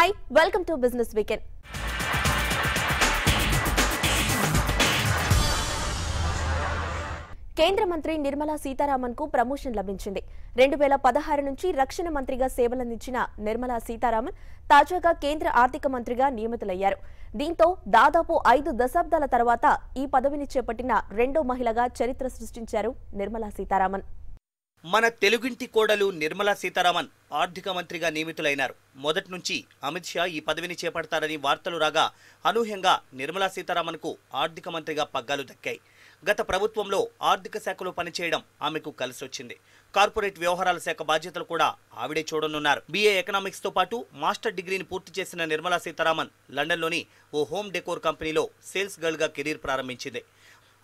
Hi welcome to business weekend కేంద్ర మంత్రి Nirmala సీతారామన్కు promotion లభించింది. రెండు వేల పదహారు నుంచి రక్షణ మంత్రిగా సేవలందించిన నిర్మలా సీతారామన్ తాజాగా కేంద్ర ఆర్థిక మంత్రిగా నియమితులయ్యారు. దీంతో దాదాపు ఐదు దశాబ్దాల తర్వాత ఈ పదవిని చేపట్టిన రెండో మహిళగా చరిత్ర సృష్టించారు నిర్మలా సీతారామన్. మన తెలుగింటి కోడలు నిర్మలా సీతారామన్ ఆర్థిక మంత్రిగా నియమితులైనారు. మొదటి నుంచి అమిత్ షా ఈ పదవిని చేపడతారని వార్తలు రాగా అనూహ్యంగా నిర్మలా సీతారామన్కు ఆర్థిక మంత్రిగా పగ్గాలు దక్కాయి. గత ప్రభుత్వంలో ఆర్థిక శాఖలో పనిచేయడం ఆమెకు కలిసొచ్చింది. కార్పొరేట్ వ్యవహారాల శాఖ బాధ్యతలు కూడా ఆవిడే చూడనున్నారు. బీఏ ఎకనామిక్స్తో పాటు మాస్టర్ డిగ్రీని పూర్తి చేసిన నిర్మలా సీతారామన్ లండన్లోని ఓ హోమ్ డెకోర్ కంపెనీలో సేల్స్ గర్ల్గా కెరీర్ ప్రారంభించింది.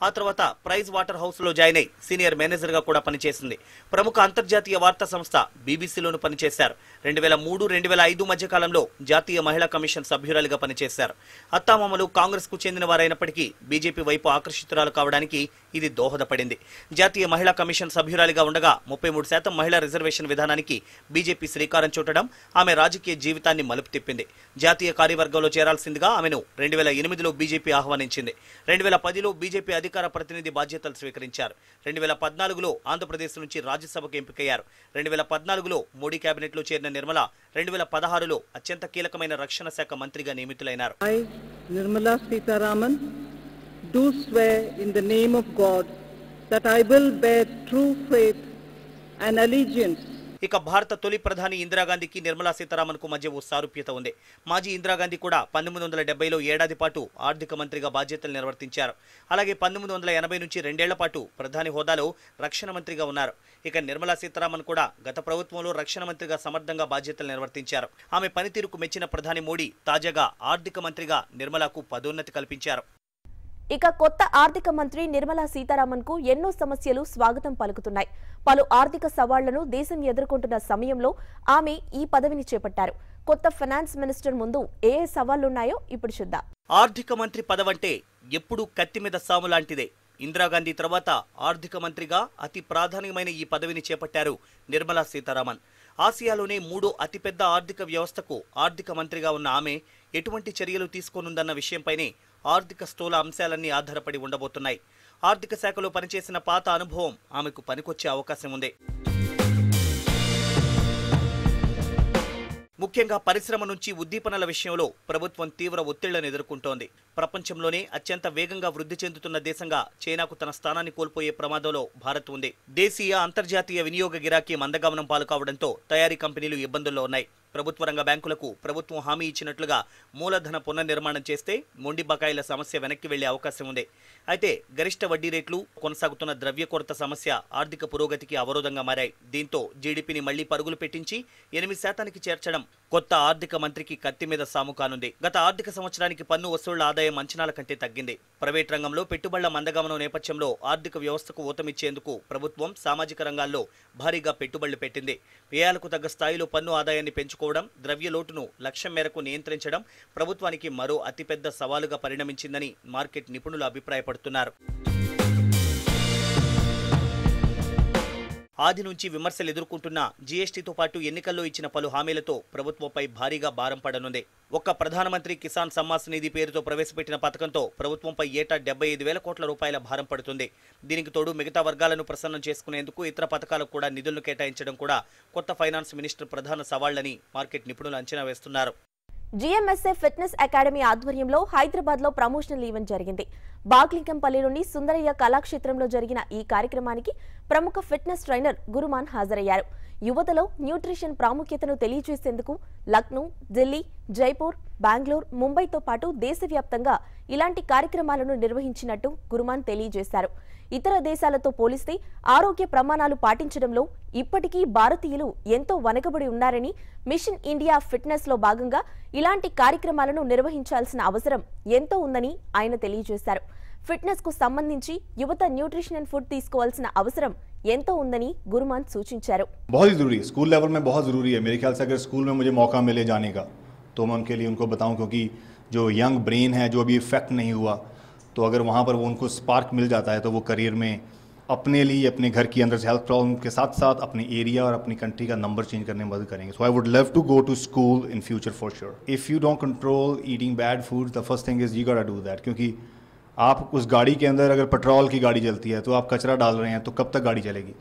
ఆ తర్వాత ప్రైజ్ వాటర్ హౌస్లో జాయిన్ అయి సీనియర్ మేనేజర్గా కూడా పనిచేసింది. ప్రముఖ అంతర్జాతీయ వార్తా సంస్థ బీబీసీలోను పనిచేశారు. రెండు వేల మూడు రెండు వేల ఐదు మధ్య కాలంలో జాతీయ మహిళా కమిషన్ సభ్యురాలిగా పనిచేశారు. అత్తామామలు కాంగ్రెస్కు చెందిన వారైనప్పటికీ బీజేపీ వైపు ఆకర్షితురాలు కావడానికి ఇది దోహదపడింది. జాతీయ మహిళా కమిషన్ సభ్యురాలిగా ఉండగా ముప్పై మూడు శాతం మహిళా రిజర్వేషన్ విధానానికి బీజేపీ శ్రీకారం చుట్టడం ఆమె రాజకీయ జీవితాన్ని మలుపు తిప్పింది. జాతీయ కార్యవర్గంలో చేరాల్సిందిగా ఆమెను రెండు వేల ఎనిమిదిలో బీజేపీ ఆహ్వానించింది. రెండు వేల పదిలో బీజేపీ అధికార ప్రతినిధి బాధ్యతలు స్వీకరించారు. రెండు వేల పద్నాలుగులో ఆంధ్రప్రదేశ్ నుంచి రాజ్యసభకు ఎంపికయ్యారు. రెండు వేల పద్నాలుగులో మోడీ కేబినెట్లో చేరిన నిర్మల రెండు వేల పదహారులో అత్యంత కీలకమైన రక్షణ శాఖ మంత్రిగా నియమితులైనారు. I, Nirmala do swear in the name of God that I will bear true faith and allegiance ఇక భారత తొలి ప్రధాని ఇందిరాగాంధీకి నిర్మలా సీతారామన్కు మధ్య ఓ సారూప్యత ఉంది. మాజీ ఇందిరాగాంధీ కూడా పంతొమ్మిది వందల డెబ్బైలో ఏడాది పాటు ఆర్థిక మంత్రిగా బాధ్యతలు నిర్వర్తించారు. అలాగే పంతొమ్మిది వందల ఎనభై నుంచి రెండేళ్ళ పాటు ప్రధాని హోదాలో రక్షణ మంత్రిగా ఉన్నారు. ఇక నిర్మలా సీతారామన్ కూడా గత ప్రభుత్వంలో రక్షణ మంత్రిగా సమర్థంగా బాధ్యతలు నిర్వర్తించారు. ఆమె పనితీరుకు మెచ్చిన ప్రధాని మోడీ తాజాగా ఆర్థిక మంత్రిగా నిర్మలాకు పదోన్నతి కల్పించారు. ఇక కొత్త ఆర్థిక మంత్రి నిర్మలా సీతారామన్కు ఎన్నో సమస్యలు స్వాగతం పలుకుతున్నాయి. పలు ఆర్థిక సవాళ్ళను దేశం ఎదుర్కొంటున్న సమయంలో ఆమె ఈ పదవిని చేపట్టారు. కొత్త ఫైనాన్స్ మినిస్టర్ ముందు ఏ ఏ సవాళ్ళున్నాయో ఇప్పుడు చూద్దాం. ఆర్థిక మంత్రి పదవంటే ఎప్పుడూ కత్తి మీద సాము లాంటిదే. ఇందిరాగాంధీ తర్వాత ఆర్థిక మంత్రిగా అతి ప్రాధాన్యమైన ఈ పదవిని చేపట్టారు నిర్మలా సీతారామన్. ఆసియాలోనే మూడో అతిపెద్ద ఆర్థిక వ్యవస్థకు ఆర్థిక మంత్రిగా ఉన్న ఆమె ఎటువంటి చర్యలు తీసుకోనుందన్న విషయంపైనే ఆర్థిక స్థూల అంశాలన్నీ ఆధారపడి ఉండబోతున్నాయి. ఆర్థిక శాఖలో పనిచేసిన పాత అనుభవం ఆమెకు పనికొచ్చే అవకాశం ఉంది. ముఖ్యంగా పరిశ్రమ నుంచి ఉద్దీపనల విషయంలో ప్రభుత్వం తీవ్ర ఒత్తిళ్ళను ఎదుర్కొంటోంది. ప్రపంచంలోనే అత్యంత వేగంగా వృద్ధి చెందుతున్న దేశంగా చైనాకు తన స్థానాన్ని కోల్పోయే ప్రమాదంలో భారత్ ఉంది. దేశీయ అంతర్జాతీయ వినియోగ గిరాకీ మందగమనం పాలు కావడంతో తయారీ కంపెనీలు ఇబ్బందుల్లో ఉన్నాయి. ప్రభుత్వ రంగ బ్యాంకులకు ప్రభుత్వం హామీ ఇచ్చినట్లుగా మూలధన పునర్నిర్మాణం చేస్తే మొండి బకాయిల సమస్య వెనక్కి వెళ్ళే అవకాశం ఉంది. అయితే గరిష్ట వడ్డీ రేట్లు కొనసాగుతున్న ద్రవ్య కొరత సమస్య ఆర్థిక పురోగతికి అవరోధంగా మారాయి. దీంతో జీడీపీని మళ్ళీ పరుగులు పెట్టించి ఎనిమిది శాతానికి చేర్చడం కొత్త ఆర్థిక మంత్రికి కత్తి మీద సాము కానుంది. గత ఆర్థిక సంవత్సరానికి పన్ను వసూళ్ళ ఆదాయం అంచనాల కంటే తగ్గింది. ప్రైవేట్ రంగంలో పెట్టుబడుల మందగమనం నేపథ్యంలో ఆర్థిక వ్యవస్థకు ఊతమిచ్చేందుకు ప్రభుత్వం సామాజిక రంగాల్లో భారీగా పెట్టుబడులు పెట్టింది. వ్యయాలకు తగ్గ స్థాయిలో పన్ను ఆదాయాన్ని పెంచుకోవడం ద్రవ్య లోటును లక్ష్యం మేరకు నియంత్రించడం ప్రభుత్వానికి మరో అతిపెద్ద సవాలుగా పరిణమించిందని మార్కెట్ నిపుణులు అభిప్రాయపడుతున్నారు. ఆది నుంచి విమర్శలు ఎదుర్కొంటున్న జీఎస్టీతో పాటు ఎన్నికల్లో ఇచ్చిన పలు హామీలతో ప్రభుత్వంపై భారీగా భారం పడనుంది. ఒక్క ప్రధానమంత్రి కిసాన్ సమ్మాస్ నిధి పేరుతో ప్రవేశపెట్టిన పథకంతో ప్రభుత్వంపై ఏటా డెబ్బై ఐదు వేల కోట్ల రూపాయల భారం పడుతుంది. దీనికి తోడు మిగతా వర్గాలను ప్రసన్నం చేసుకునేందుకు ఇతర పథకాలకు కూడా నిధులను కేటాయించడం కూడా కొత్త ఫైనాన్స్ మినిస్టర్ ప్రధాన సవాళ్ళని మార్కెట్ నిపుణులు అంచనా వేస్తున్నారు. జీఎంఎస్ఏ ఫిట్నెస్ అకాడమీ ఆధ్వర్యంలో హైదరాబాద్లో ప్రమోషనల్ ఈవెంట్ జరిగింది. బాగ్లింకంపల్లిలోని సుందరయ్య కళాక్షేత్రంలో జరిగిన ఈ కార్యక్రమానికి ప్రముఖ ఫిట్నెస్ ట్రైనర్ గురుమాన్ హాజరయ్యారు. యువతలో న్యూట్రిషన్ ప్రాముఖ్యతను తెలియజేసేందుకు లక్నో ఢిల్లీ జైపూర్ బెంగళూరు ముంబైతో పాటు దేశవ్యాప్తంగా ఇలాంటి కార్యక్రమాలను నిర్వహించినట్టు గురుమాన్ తెలియజేశారు. ఇతర దేశాలతో పోలిస్తే ఆరోగ్య ప్రమాణాలు పాటించడంలో ఇప్పటికీ భారతీయులు ఎంతో వెనకబడి ఉన్నారని మిషన్ ఇండియా ఫిట్నెస్లో భాగంగా ఇలాంటి కార్యక్రమాలను నిర్వహించాల్సిన అవసరం ఎంతో ఉందని ఆయన తెలియజేశారు. ఫిట్నెస్ కు సంబంధించి యువత న్యూట్రిషన్ ఫుడ్ తీసుకోవాల్సిన అవసరం ఎంతో ఉందని గురుమాన్ సూచించారు बहुत ही ज़रूरी है स्कूल लेवल में बहुत ज़रूरी है मेरे ख्याल से अगर स्कूल में मुझे मौका मिले जाने का तो मैं उनके लिए उनको बताऊं क्योंकि जो यंग ब्रेन है जो अभी इफेक्ट नहीं हुआ तो अगर वहाँ पर वो उनको स्पार्क मिल जाता है तो वो करियर में अपने लिए अपने घर के अंदर से हेल्थ प्रॉब्लम के साथ साथ अपने एरिया और अपनी कंट्री का नंबर चेंज करने में मदद करेंगे so I would love to go to school in future for sure if you don't control eating bad food the first thing is you gotta do that क्योंकि आप उस गाड़ी के अंदर अगर पेट्रोल की गाड़ी चलती है तो आप कचरा डाल रहे हैं तो कब तक गाड़ी चलेगी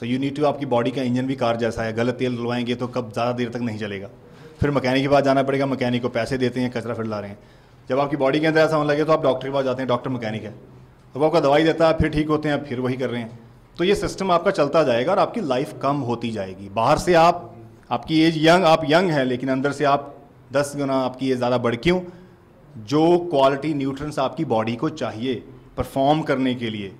सो यू नीड टू आपकी बॉडी का इंजन भी कार जैसा है, गलत तेल डलवाएँगे तो कब, ज़्यादा देर तक नहीं चलेगा फिर मैकेनिक के पास जाना पड़ेगा मैकेनिक को पैसे देते हैं, कचरा फिर ला रहे हैं। जब आपकी बॉडी के अंदर ऐसा होने लगे तो आप डॉक्टर के पास जाते हैं डॉक्टर मैकेनिक है। तो वो आपका दवाई देता है, फिर ठीक होते हैं फिर वही कर रहे हैं। तो ये सिस्टम आपका चलता जाएगा और आपकी लाइफ कम होती जाएगी। बाहर से आप, आपकी एज यंग आप यंग हैं, लेकिन अंदर से आप दस गुना, आपकी एज ज़्यादा बढ़ क्यों? जो क्वालिटी न्यूट्रंस आपकी बॉडी को चाहिए परफॉर्म करने के लिए,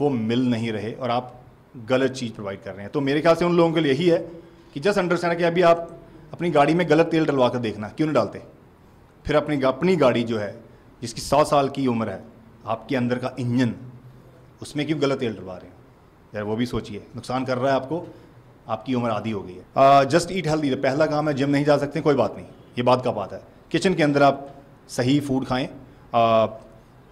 वो मिल नहीं रहे और आप गलत चीज़ प्रोवाइड कर रहे हैं। तो मेरे ख्याल से उन लोगों के लिए यही है कि जस्ट अंडरस्टैंड कि अभी आप अपनी गाड़ी में गलत तेल डलवा कर देखना, क्यों नहीं डालते? फिर अपनी अपनी गाड़ी जो है, जिसकी सौ साल की उम्र है, आपके अंदर का इंजन, उसमें क्यों गलत तेल डलवा रहे हैं? यार वो भी सोचिए, नुकसान कर रहा है आपको, आपकी उम्र आधी हो गई है। जस्ट ईट हेल्दी पहला काम है जिम नहीं जा सकते, कोई बात नहीं, ये बात का बात है। किचन के अंदर आप सही फ़ूड खाएँ आ,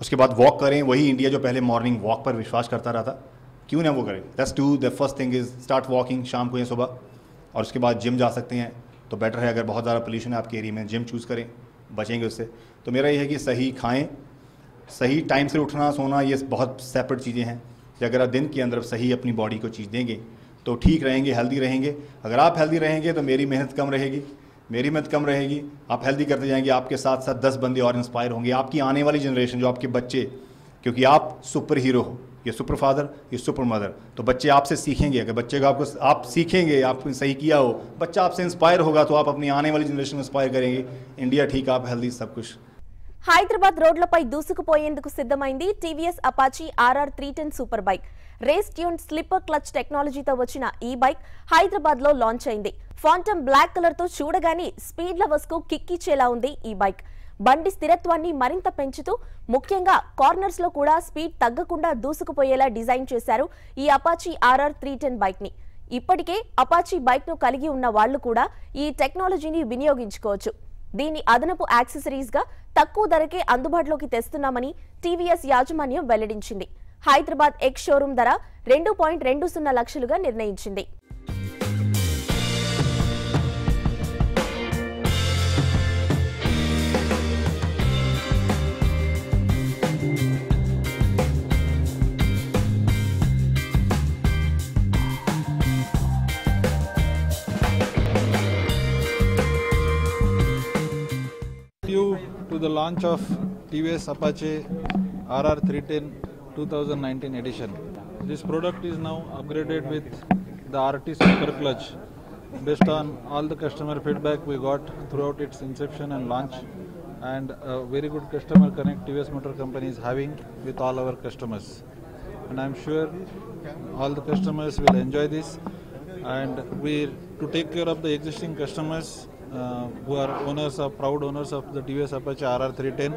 उसके बाद वॉक करें वही इंडिया जो पहले मॉर्निंग वॉक पर विश्वास करता रहा था क्यों ना वो करें? This to the first thing is start walking शाम को या सुबह और उसके बाद जिम जा सकते हैं तो बेटर है अगर बहुत ज़्यादा पोल्यूशन है आपके एरिया में जिम चूज़ करें बचेंगे उससे। तो मेरा ये है कि सही खाएँ सही टाइम से उठना सोना ये बहुत सेपरेट चीज़ें हैं कि अगर आप दिन के अंदर सही अपनी बॉडी को चीज़ देंगे तो ठीक रहेंगे हेल्दी रहेंगे। अगर आप हेल्दी रहेंगे तो मेरी मेहनत कम रहेगी। मेरी मेहनत कम रहेगी आप हेल्दी करते जाएंगे आपके साथ साथ दस बंदे और इंस्पायर होंगे आपकी आने वाली जनरेशन जो आपके बच्चे क्योंकि आप सुपर हीरो हो ये सुपर फादर ये सुपर मदर तो बच्चे आपसे सीखेंगे अगर बच्चे को आपको आप सीखेंगे आपने सही किया हो बच्चा आपसे इंस्पायर होगा तो आप अपनी आने वाली जनरेशन को इंस्पायर करेंगे इंडिया ठीक आप हेल्दी सब कुछ హైదరాబాద్ రోడ్లపై దూసుకుపోయేందుకు సిద్ధమైంది TVS Apache RR three ten super bike race tune slipper clutch టెక్నాలజీతో వచ్చిన ఈ బైక్ హైదరాబాద్లో లాంచ్ అయింది. ఫాంటమ్ బ్లాక్ కలర్తో చూడగానే స్పీడ్ లవర్స్కు కిక్ ఇచ్చేలా ఉంది ఈ బైక్. బండి స్థిరత్వాన్ని మరింత పెంచుతూ ముఖ్యంగా కార్నర్స్లో కూడా స్పీడ్ తగ్గకుండా దూసుకుపోయేలా డిజైన్ చేశారు ఈ అపాచీ ఆర్ఆర్ త్రీ టెన్ బైక్ని ఇప్పటికే అపాచీ బైక్ను కలిగి ఉన్న వాళ్ళు కూడా ఈ టెక్నాలజీని వినియోగించుకోవచ్చు. దీని అదనపు యాక్సెసరీస్గా తక్కువ ధరకే అందుబాటులోకి తెస్తున్నామని టీవీఎస్ యాజమాన్యం వెల్లడించింది. హైదరాబాద్ ఎక్స్ షోరూం ధర రెండు పాయింట్ రెండు సున్నా లక్షలుగా నిర్ణయించింది. You to the launch of TVS Apache RR310 2019 edition. This product is now upgraded with the RT Super Clutch based on all the customer feedback we got throughout its inception and launch and a very good customer connect TVS Motor Company is having with all our customers. And I'm sure all the customers will enjoy this and we to take care of the existing customers who are owners of proud owners of the TVS Apache RR310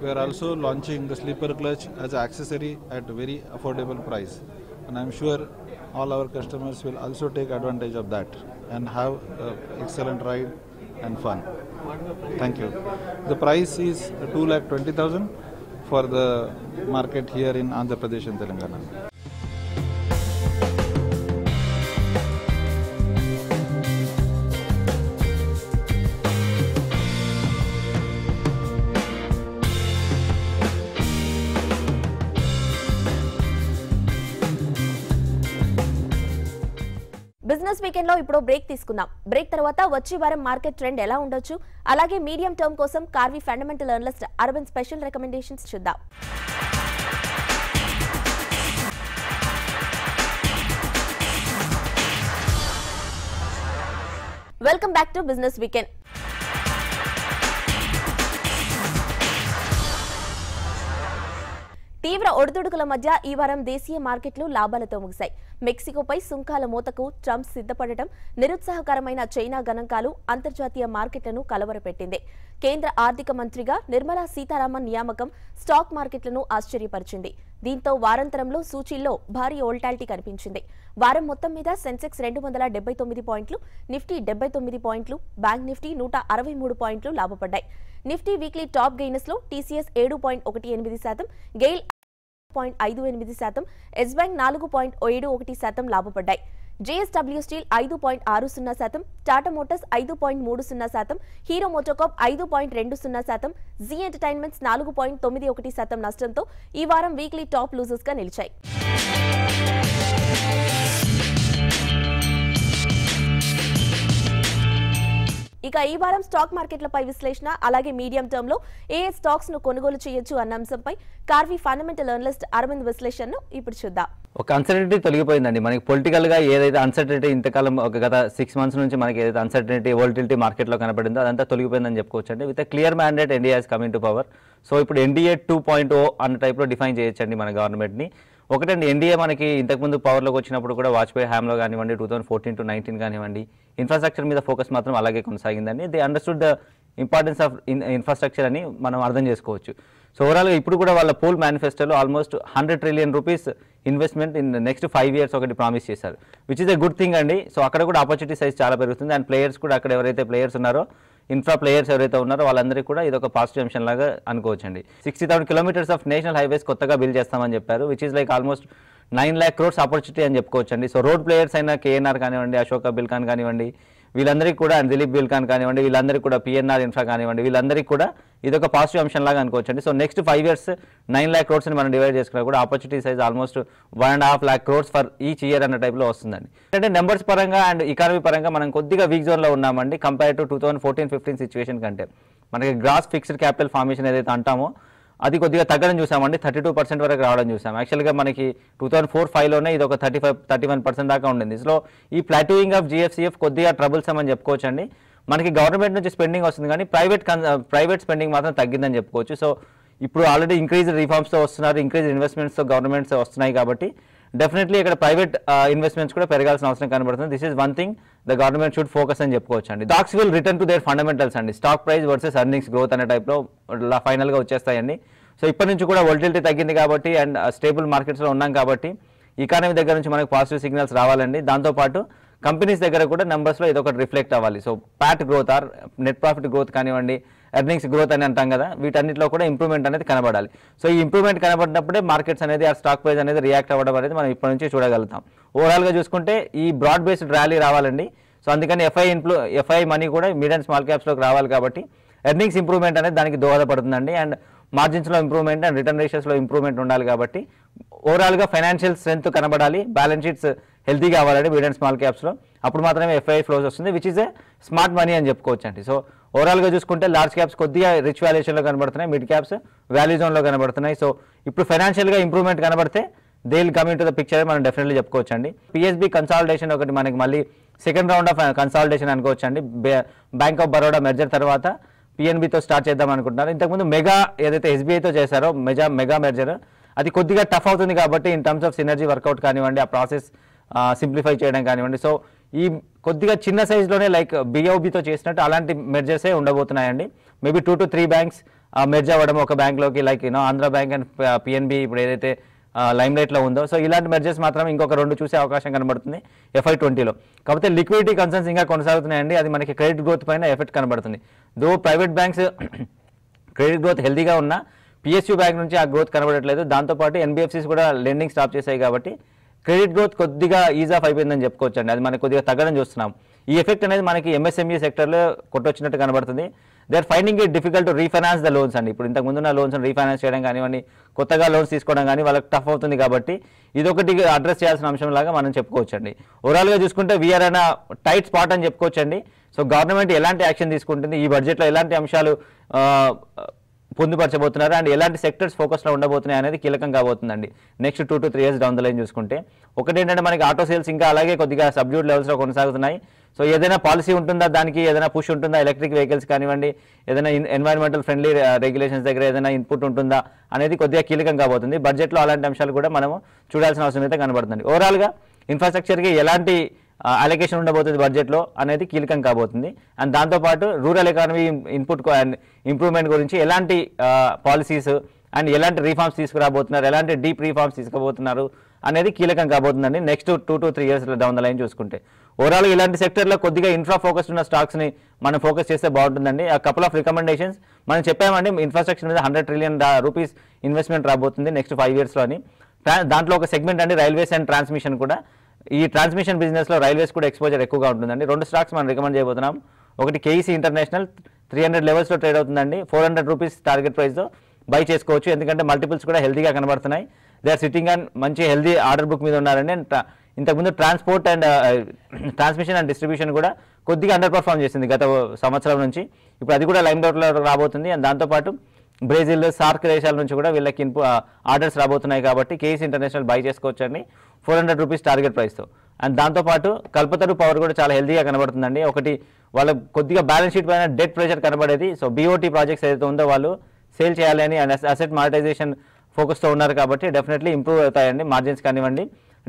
we are also launching the sleeper clutch as accessory at a very affordable price. And I'm sure all our customers will also take advantage of that and have uh, excellent ride and fun. Thank you. The price is 2 lakh 20000 for the market here in Andhra Pradesh and Telangana business ఇప్పుడు break తీసుకుందాం. Break తర్వాత వచ్చే వారం market trend ఎలా ఉండొచ్చు? అలాగే medium term కోసం Karvy fundamental analyst Aravind special recommendations చూద్దాం. Welcome back to business weekend. తీవ్ర ఒడిదుడుకుల మధ్య ఈ వారం దేశీయ మార్కెట్లు లాభాలతో ముగిశాయి. మెక్సికోపై సుంకాల మూతకు ట్రంప్ సిద్ధపడటం నిరుత్సాహకరమైన చైనా గణాంకాలు అంతర్జాతీయ మార్కెట్లను కలవరపెట్టింది. కేంద్ర ఆర్థిక మంత్రిగా నిర్మలా సీతారామన్ నియామకం స్టాక్ మార్కెట్లను ఆశ్చర్యపరిచింది. దీంతో వారాంతరంలో సూచీల్లో భారీ ఓల్టాలిటీ కనిపించింది. వారం మొత్తం మీద సెన్సెక్స్ రెండు వందల డెబ్బై తొమ్మిది పాయింట్లు నిఫ్టీ డెబ్బై తొమ్మిది పాయింట్లు బ్యాంక్ నిఫ్టీ నూట అరవై మూడు పాయింట్లు లాభపడ్డాయి. నిఫ్టీ వీక్లీ టాప్ గెయినర్స్లో టీసీఎస్ ఏడు పాయింట్ ఒకటి ఎనిమిది శాతం గెయిల్ పాయింట్ ఐదు ఎనిమిది శాతం ఎస్ బ్యాంక్ నాలుగు పాయింట్ ఏడు ఒకటి శాతం లాభపడ్డాయి. జేఎస్డబ్ల్యూ స్టీల్ ఐదు పాయింట్ ఆరు సున్నా శాతం టాటా మోటార్స్ ఐదు పాయింట్ మూడు సున్నా శాతం హీరో మోటోకాప్ ఐదు పాయింట్ రెండు సున్నా శాతం జీ ఎంటర్టైన్మెంట్స్ నాలుగు పాయింట్ తొమ్మిది ఒకటి శాతం నష్టంతో ఈ వారం వీక్లీ టాప్ లూజర్స్గా నిలిచాయి. ఇక ఈ వారం స్టాక్ మార్కెట్లపై విశ్లేషణ అలాగే మీడియం టర్మ్లో ఏ స్టాక్స్ను కొనుగోలు చేయొచ్చు అన్న అంశంపై కార్వీ ఫండమెంటల్ అనలిస్ట్ అరవింద్ విశ్లేషణను ఇప్పుడు చూద్దాం. ఒక అన్సర్టనిటీ తొలగిపోయిందండి. మనకి పొలిటికల్గా ఏదైతే అన్సర్టనిటీ ఇంతకాలం ఒక గత సిక్స్ మంత్స్ నుంచి మనకి ఏదైతే అన్సర్టనిటీ వోల్టిలిటీ మార్కెట్లో కనపడిందో అదంతా తొలగిపోయిందని చెప్పుకోవచ్చు అండి with clear mandate NDA coming to power so ఇప్పుడు ఎన్డీఏ టూ పాయింట్ ఓ అన్న టైప్లో డిఫైన్ చేయొచ్చండి మన గవర్నమెంట్ని ఒకటండి ఎన్డీఏ మనకి ఇంతకుముందు పవర్లోకి వచ్చినప్పుడు కూడా వాజ్పేయి హ్యామ్లో కానివ్వండి two thousand fourteen to nineteen కానివ్వండి ఇన్ఫ్రాస్ట్రక్చర్ మీద ఫోకస్ మాత్రం అలాగే కొనసాగిందండి. They understood the importance of infrastructure అని మనం అర్థం చేసుకోవచ్చు. సో ఓవరాల్గా ఇప్పుడు కూడా వాళ్ళ పోల్ మేనిఫెస్టోలో almost hundred trillion rupees investment in next five years ఒకటి ప్రామిస్ చేశారు. Which is a good thing అండి. సో అక్కడ కూడా ఆపర్చునిటీ సైజ్ చాలా పెరుగుతుంది. అండ్ ప్లేయర్స్ కూడా అక్కడ ఎవరైతే ప్లేయర్స్ ఉన్నారో ఇన్ఫ్రా ప్లేయర్స్ ఎవరైతే ఉన్నారో వాళ్ళందరికీ కూడా ఇది ఒక పాజిటివ్ అంశం లాగా అనుకోవచ్చండి. Sixty thousand kilometres of national highways కొత్తగా బిల్డ్ చేస్తామని చెప్పారు. Which is like almost nine lakh crores opportunity అని చెప్పుకోవచ్చండి. సో రోడ్ ప్లేయర్స్ అయినా కేఎన్ఆర్ కానివ్వండి అశోక బిల్కాన్ కానివ్వండి వీళ్ళందరికీ కూడా అండ్ దిలీప్ బిల్కాన్ కానివ్వండి వీళ్ళందరికీ కూడా పిఎన్ఆర్ ఇన్ఫ్రా కానివ్వండి వీళ్ళందరికీ కూడా ఇది ఒక పాజిటివ్ అంశం లాగా అనుకోవచ్చండి. So next five years nine lakh క్రోడ్స్ని మనం డివైడ్ చేసుకున్నా కూడా opportunity size almost one and half lakh crores for each year అన్న టైప్లో వస్తుందండి. అంటే నెంబర్స్ పరంగా అండ్ ఎకానమీ పరంగా మనం కొద్దిగా వీక్ జోన్లో ఉన్నామండి compare to two thousand fourteen fifteen situation కంటే. మనకి గ్రాస్ ఫిక్స్డ్ క్యాపిటల్ ఫార్మేషన్ ఏదైతే అంటామో అది కొద్దిగా తగ్గడం చూసామండి. థర్టీ టూ పర్సెంట్ వరకు రావడం చూసాం. యాక్చువల్గా మనకి టూ థౌసండ్ ఫోర్ ఫైవ్లోనే ఇది ఒక thirty five thirty one percent దాకా ఉండింది. సో ఈ ప్లాటూయింగ్ ఆఫ్ జిఎఫ్సిఎఫ్ కొద్దిగా ట్రబుల్సమ్ అని చెప్పుకోవచ్చండి. మనకి గవర్నమెంట్ నుంచి స్పెండింగ్ వస్తుంది కానీ ప్రైవేట్ ప్రైవేట్ స్పెండింగ్ మాత్రం తగ్గిందని చెప్పుకోవచ్చు. సో ఇప్పుడు ఆల్రెడీ ఇంక్రీజ్ రిఫార్మ్స్తో వస్తున్నారు ఇంక్రీజ్ ఇన్వెస్ట్మెంట్స్తో గవర్నమెంట్స్ వస్తున్నాయి కాబట్టి డెఫినెట్లీ ఇక్కడ ప్రైవేట్ ఇన్వెస్ట్మెంట్స్ uh, కూడా పెరగాల్సిన అవసరం కనబడుతుంది. This is one thing the government should focus అని చెప్పుకోవచ్చు అండి. Stocks will return to their fundamentals అండి. Stock price versus earnings growth అనే టైప్లో ఫైనల్గా వచ్చేస్తాయండి. సో ఇప్పటి నుంచి కూడా వోల్టిలిటీ తగ్గింది కాబట్టి అండ్ స్టేబుల్ మార్కెట్స్లో ఉన్నాం కాబట్టి ఈకానమీ దగ్గర నుంచి మనకు పాజిటివ్ సిగ్నల్స్ రావాలండి. దాంతోపాటు కంపెనీస్ దగ్గర కూడా నెంబర్స్లో ఇది ఒకటి రిఫ్లెక్ట్ అవ్వాలి. So PAT growth or net profit growth కానివ్వండి ఎర్నింగ్స్ గ్రోత్ అని అంటాం కదా వీటన్నిటిలో కూడా ఇంప్రూవ్మెంట్ అనేది కనబడాలి. సో ఈ ఇంప్రూవ్మెంట్ కనబడినప్పుడే మార్కెట్స్ అనేది ఆ స్టాక్ ప్రైస్ అనేది రియాక్ట్ అవ్వడం అనేది మనం ఇప్పటి నుంచి చూడగలుగుతాం. ఓవరాల్గా చూసుకుంటే ఈ బ్రాడ్ బేస్డ్ ర్యాలీ రావాలండి. సో అందుకని ఎఫ్ఐ ఇన్ఫ్లో ఎఫ్ఐ మనీ కూడా మిడ్ అండ్ స్మాల్ క్యాప్స్లోకి రావాలి కాబట్టి ఎర్నింగ్స్ ఇంప్రూవ్మెంట్ అనేది దానికి దోహదపడుతుందండి. అండ్ మార్జిన్స్లో ఇంప్రూవ్మెంట్ అండ్ రిటర్న్ రేషియోస్లో ఇంప్రూవ్మెంట్ ఉండాలి కాబట్టి ఓవరాల్గా ఫైనాన్షియల్ స్ట్రెంత్ కనబడాలి. బ్యాలెన్స్ షీట్స్ హెల్తీగా అవ్వాలండి మిడ్ అండ్ స్మాల్ క్యాప్స్లో అప్పుడు మాత్రమే ఎఫ్ఐ ఫ్లోస్ వస్తుంది which is a smart money అని చెప్పుకోవచ్చు అండి సో ఓవరాల్గా చూసుకుంటే లార్జ్ క్యాప్స్ కొద్దిగా రిచ్ వాల్యుయేషన్లో కనబడుతున్నాయి మిడ్ క్యాప్స్ వాల్యూ జోన్లో కనబడుతున్నాయి. సో ఇప్పుడు ఫైనాన్షియల్గా ఇంప్రూవ్మెంట్ కనబడితే they will coming to the picture మనం డెఫినెట్లీ చెప్పుకోవచ్చు అండి పిఎస్బి కన్సాలిడేషన్ ఒకటి మనకి మళ్ళీ సెకండ్ రౌండ్ ఆఫ్ కన్సాలిడేషన్ అనుకోవచ్చు అండి బ్యాంక్ ఆఫ్ బరోడా మెర్జర్ తర్వాత పిఎన్బితో స్టార్ట్ చేద్దాం అనుకుంటున్నారు. ఇంతకుముందు మెగా ఏదైతే ఎస్బీఐతో చేశారో మెజా మెగా మెర్జర్ అది కొద్దిగా టఫ్ అవుతుంది కాబట్టి in terms of synergy work out కానివ్వండి ఆ ప్రాసెస్ సింప్లిఫై చేయడం కానివ్వండి. సో ఈ కొద్దిగా చిన్న సైజులోనే లైక్ బిఓబితో చేసినట్టు అలాంటి మెర్జర్సే ఉండబోతున్నాయండి. Maybe two to three banks merge అవ్వడం ఒక బ్యాంక్లోకి like you know Andhra bank and PNB ఇప్పుడు ఏదైతే లైమ్ లైట్లో ఉందో. సో ఇలాంటి మెర్జర్స్ మాత్రం ఇంకొక రెండు చూసే అవకాశం కనబడుతుంది ఎఫ్ఐ ట్వంటీలో కాకపోతే లిక్విడిటీ కన్సర్న్స్ ఇంకా కొనసాగుతున్నాయండి. అది మనకి క్రెడిట్ గ్రోత్ పైన ఎఫెక్ట్ కనబడుతుంది. Though private banks credit growth హెల్దీగా ఉన్నా పిఎస్యూ బ్యాంక్ నుంచి ఆ గ్రోత్ కనబడట్లేదు. దాంతోపాటు ఎన్బిఎఫ్సిస్ కూడా లెండింగ్ స్టాప్ చేశాయి కాబట్టి క్రెడిట్ గ్రోత్ కొద్దిగా ఈజ్ ఆఫ్ అయిపోయిందని చెప్పుకోవచ్చు అండి అది మనకి కొద్దిగా తగ్గడం చూస్తున్నాం. ఈ ఎఫెక్ట్ అనేది మనకి ఎంఎస్ఎంఈ సెక్టర్లో కొట్టొచ్చినట్టు కనబడుతుంది. They are finding it difficult to refinance the loans అండి. ఇప్పుడు ఇంతకు ముందున్న లోన్స్ రీఫైనాన్స్ చేయడం కానివ్వండి కొత్తగా లోన్స్ తీసుకోవడం కానీ వాళ్ళకి టఫ్ అవుతుంది కాబట్టి ఇదొకటి అడ్రస్ చేయాల్సిన అంశం లాగా మనం చెప్పుకోవచ్చు అండి ఓవరాల్గా చూసుకుంటే వీఆర్ అన్న టైట్ స్పాట్ అని చెప్పుకోవచ్చు అండి సో గవర్నమెంట్ ఎలాంటి యాక్షన్ తీసుకుంటుంది? ఈ బడ్జెట్లో ఎలాంటి అంశాలు పొందుపరచబోతున్నారు. అండ్ ఎలాంటి సెక్టర్స్ ఫోకస్లో ఉండబోతున్నాయి అనేది కీలకం కాబోతుందండి next two to three years down the line చూసుకుంటే. ఒకటి ఏంటంటే మనకి ఆటో సేల్స్ ఇంకా అలాగే కొద్దిగా సబ్జ్యూడ్ లెవెల్స్లో కొనసాగుతున్నాయి. సో ఏదైనా పాలసీ ఉంటుందా దానికి? ఏదైనా పుష్ ఉంటుందా? ఎలక్ట్రిక్ వెహికల్స్ కానివ్వండి ఏదైనా ఎన్వైరన్మెంటల్ ఫ్రెండ్లీ రెగ్యులేషన్స్ దగ్గర ఏదైనా ఇన్పుట్ ఉంటుందా అనేది కొద్దిగా కీలకం కాబోతుంది బడ్జెట్లో అలాంటి అంశాలు కూడా మనము చూడాల్సిన అవసరం అయితే కనబడుతుంది ఓవరాల్గా ఇన్ఫ్రాస్ట్రక్చర్కి ఎలాంటి అలొకేషన్ ఉండబోతుంది బడ్జెట్లో అనేది కీలకం కాబోతుంది. అండ్ దాంతోపాటు rural economy input and improvement గురించి ఎలాంటి పాలసీస్ అండ్ ఎలాంటి రీఫార్మ్స్ తీసుకురాబోతున్నారు ఎలాంటి డీప్ రీఫార్మ్స్ తీసుకుపోతున్నారు అనేది కీలకం కాబోతుందండి. Next two to three years down the line చూసుకుంటే. ఓవరాల్ ఇలాంటి సెక్టర్లో కొద్దిగా ఇన్ఫ్రా ఫోకస్ ఉన్న స్టాక్స్ని మనం ఫోకస్ చేస్తే బాగుంటుందండి. ఆ కపుల్ ఆఫ్ రికమెండేషన్స్ మనం చెప్పామండి ఇన్ఫ్రాస్ట్రక్చర్ మీద హండ్రెడ్ ట్రిలియన్ రూపీస్ ఇన్వెస్ట్మెంట్ రాబోతుంది నెక్స్ట్ ఫైవ్ ఇయర్స్లో అని దాంట్లో ఒక సెగ్మెంట్ అండి రైల్వేస్ అండ్ ట్రాన్స్మిషన్ కూడా. ఈ ట్రాన్స్మిషన్ బిజినెస్లో రైల్వేస్ కూడా ఎక్స్పోజర్ ఎక్కువగా ఉంటుందండి. రెండు స్టాక్స్ మనం రికమెండ్ చేయబోతున్నాం. ఒకటి కేఈసీ ఇంటర్నేషనల్ త్రీ హండ్రెడ్ లెవెల్స్లో ట్రేడ్ అవుతుందండి. ఫోర్ హండ్రెడ్ రూపీస్ టార్గెట్ ప్రైస్తో బై చేసుకోవచ్చు. ఎందుకంటే మల్టిపుల్స్ కూడా హెల్తీగా కనబడుతున్నాయి. దే ఆర్ సిట్టింగ్ అండ్ మంచి హెల్దీ ఆర్డర్ బుక్ మీద ఉన్నారండి. అండ్ ఇంతకుముందు transport and transmission and distribution కూడా కొద్దిగా అండర్ పర్ఫామ్ చేసింది గత సంవత్సరం నుంచి. ఇప్పుడు అది కూడా లైమ్ డౌట్లో రాబోతుంది. అండ్ దాంతోపాటు బ్రెజిల్ సార్క్ దేశాల నుంచి కూడా వీళ్ళకి ఇన్పు ఆర్డర్స్ uh, రాబోతున్నాయి కాబట్టి కేఎస్ ఇంటర్నేషనల్ బై చేసుకోవచ్చండి. ఫోర్ హండ్రెడ్ రూపీస్ టార్గెట్ ప్రైస్తో. అండ్ దాంతోపాటు కల్పతరు పవర్ కూడా చాలా హెల్తీగా కనబడుతుందండి. ఒకటి వాళ్ళ కొద్దిగా బ్యాలెన్స్ షీట్ పైన డెట్ ప్రెషర్ కనబడేది. సో బీఓటీ ప్రాజెక్ట్స్ ఏదైతే ఉందో వాళ్ళు సేల్ చేయాలి అని అసెట్ మానిటైజేషన్ ఫోకస్తో ఉన్నారు కాబట్టి డెఫినెట్లీ ఇంప్రూవ్ అవుతాయండి. మార్జిన్స్ కానివ్వండి.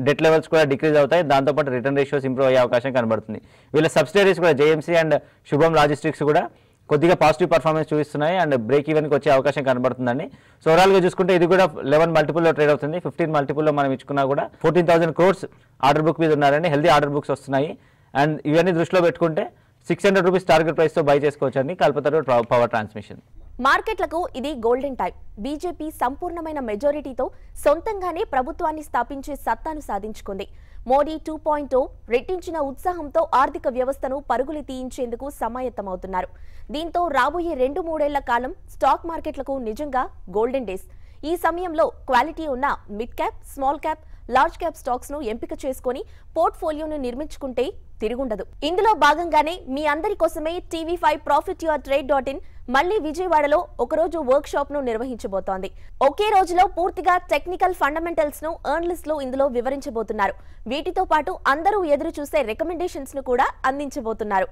డెట్ లెవెల్స్ కూడా డిక్రీజ్ అవుతాయి. దాంతోపాటు రిటర్న్ రేషియోస్ ఇంప్రూవ్ అయ్యే అవకాశం కనబడుతుంది. వీళ్ళ సబ్సిడరీస్ కూడా జేఎంసీ అండ్ శుభం లాజిస్టిక్స్ కూడా కొద్దిగా పాజిటివ్ పర్ఫార్మెన్స్ చూపిస్తున్నాయి అండ్ బ్రేక్ ఈవెన్కి వచ్చే అవకాశం కనబడుతుందండి. సో ఓవరాల్గా చూసుకుంటే ఇది కూడా లెవెన్ మల్టిపుల్లో ట్రేడ్ అవుతుంది. ఫిఫ్టీన్ మల్టిపుల్లో మనం ఇచ్చుకున్నా కూడా fourteen thousand crores order book మీద ఉన్నారండి. హెల్దీ ఆర్డర్ బుక్స్ వస్తున్నాయి. అండ్ ఇవన్నీ దృష్టిలో పెట్టుకుంటే సిక్స్ హండ్రెడ్ రూపీస్ టార్గెట్ ప్రైస్తో బై చేసుకోవచ్చు అండి కల్పతరు పవర్ ట్రాన్స్మిషన్ మార్కెట్లకు ఇది గోల్డెన్ టైం బీజేపీ సంపూర్ణమైన మెజారిటీతో సొంతంగానే ప్రభుత్వాన్ని స్థాపించే సత్తాను సాధించుకుంది. మోడీ టూ పాయింట్ రెట్టించిన ఉత్సాహంతో ఆర్థిక వ్యవస్థను పరుగులు తీయించేందుకు సమాయత్తమవుతున్నారు. దీంతో రాబోయే రెండు మూడేళ్ళ కాలం స్టాక్ మార్కెట్లకు నిజంగా గోల్డెన్ డేస్. ఈ సమయంలో క్వాలిటీ ఉన్న mid cap small cap large cap స్టాక్స్ను ఎంపిక చేసుకొని పోర్ట్ఫోలియోను నిర్మించుకుంటే తిరుగుండదు. ఇందులో భాగంగానే మీ అందరి కోసమే TV five profit your trade dot in మళ్ళీ విజయవాడలో ఒకరోజు వర్క్ షాప్ను నిర్వహించబోతోంది. ఒకే రోజులో పూర్తిగా టెక్నికల్ ఫండమెంటల్స్ను ఎర్న్లిస్ట్లో ఇందులో వివరించబోతున్నారు. వీటితో పాటు అందరూ ఎదురు చూసే రికమెండేషన్స్ను కూడా అందించబోతున్నారు.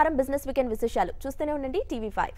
వారం బిజినెస్ వీకెండ్ విశేషాలు. చూస్తూనే ఉండండి టీవీ ఫైవ్.